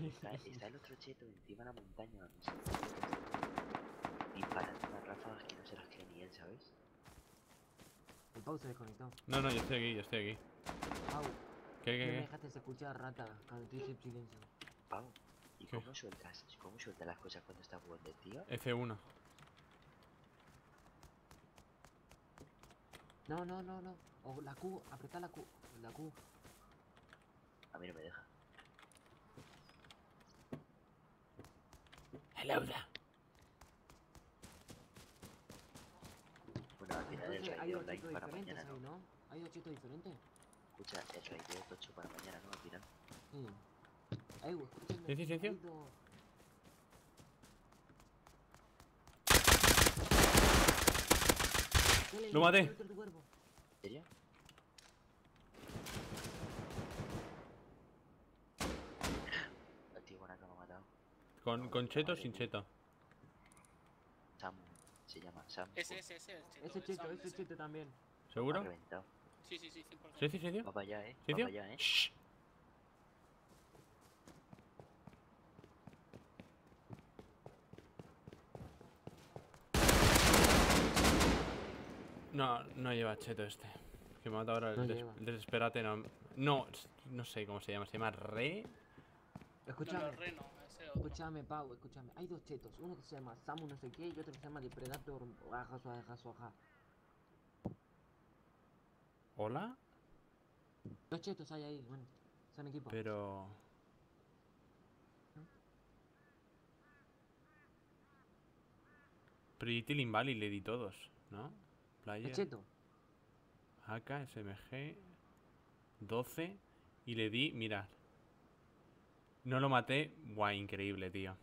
Está, está el otro cheto encima de la montaña. donde se Disparando unas ráfagas que no se las cree ni él, ¿sabes? El Pau se desconectó. No, no, yo estoy aquí, yo estoy aquí. Pau, ¿Qué, no me qué, qué? dejaste escuchar rata cuando te hice silencio. Pau, ¿y ¿Qué? cómo sueltas? ¿Cómo sueltas las cosas cuando está jugando tío? F1. No, no, no, no. O la Q, apretá la Q. La Q. A mí no me deja. Hello there. Bueno, al final el Entonces hay raideo dos online chetos para mañana, ahí, ¿no? ¿no? Hay dos chetos diferentes. Escucha, el raideo tocho para mañana, ¿no? Al final. Sí. Hay dos- Dale, Lo maté. ¿En serio? El tío buena que me ha matado. ¿Con, con cheto o sin cheto? Sam, se llama Sam. Ese, ese, ese, el cheto. Ese el cheto, Sam, ese ese. cheto también. ¿Seguro? Sí, sí, sí, 100%. ¿Silencio, silencio? Va para allá, eh. Va ¿Silencio? para allá, eh. Shh. No, no lleva cheto este. Que me mata ahora el, No des- lleva. el desesperate. No, no, no sé cómo se llama. Se llama Re. No, Escúchame. no, Ese otro. Escúchame, Pau, escúchame. Hay dos chetos. Uno que se llama Samu no sé qué y otro que se llama Depredator. Ajá, suaja, suaja. ¿Hola? Dos chetos hay ahí, bueno. Son equipos. Pero. Pretty Invalid le di todos, ¿no? Player, cheto. AK, SMG, 12 y le di, mirad. No lo maté, guay, increíble, tío.